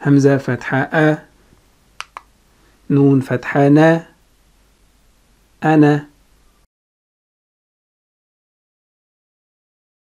همزة فتحة أ نون فتحة ن أنا